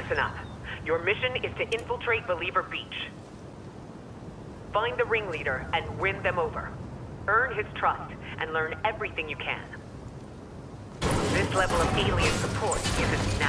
Listen up. Your mission is to infiltrate Believer Beach. Find the ringleader and win them over. Earn his trust and learn everything you can. This level of alien support isn't.